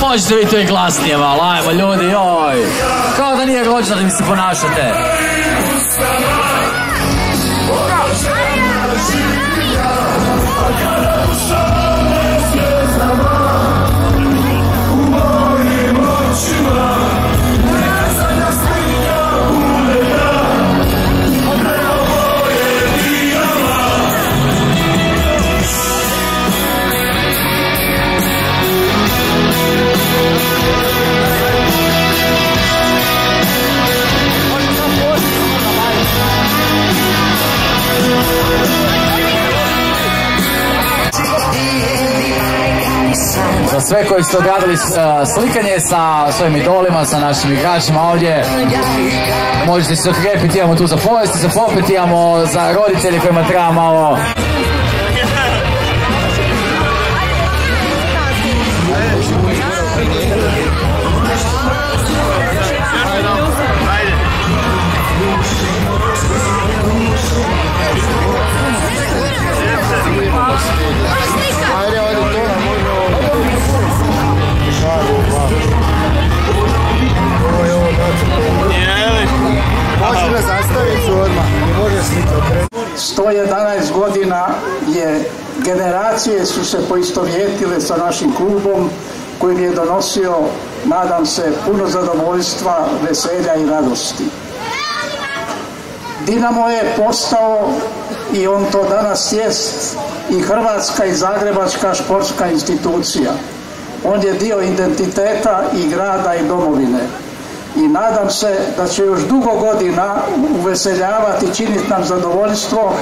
Možete vi to i glasnije malo, ajmo ljudi, joj. Kao da nije rođena da mi se ponašate. Za sve koji ste odradili uh, slikanje sa svojim idolima, sa našim igračima ovdje, možete se okrepiti, imamo tu za povesti, za popet, imamo za roditelje kojima treba malo 111 godina je generacije su se poistovjetile sa našim klubom kojim je donosio, nadam se, puno zadovoljstva, veselja i radosti. Dinamo je postao i on to danas jest i hrvatska i zagrebačka športska institucija. On je dio identiteta i grada i domovine i nadam se da će još dugo godina uveseljavati, činiti nam zadovoljstvo,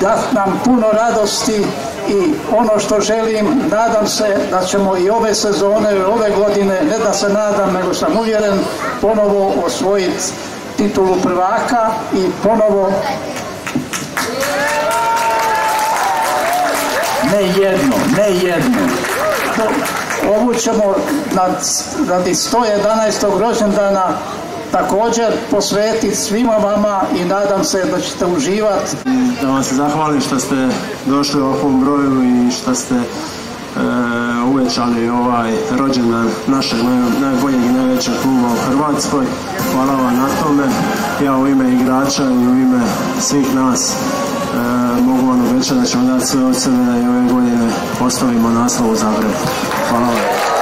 dati nam puno radosti i ono što želim, nadam se da ćemo i ove sezone, i ove godine, ne da se nadam, nego sam uvjeren, ponovo osvojiti titulu prvaka i ponovo ne jedno, ne jedno. Ovu ćemo radi 111. rođendana također posvetiti svima vama i nadam se da ćete uživati. Da vam se zahvalim što ste došli u ovakvom broju i što ste e, uvećali ovaj rođendan našeg najboljeg i najvećeg kluba u Hrvatskoj. Hvala vam na tome. Ja u ime igrača i u ime svih nas e, mogu vam obećati da ćemo dati sve od sebe da i ove godine postavimo naslov u Zagrebu. Hvala vam.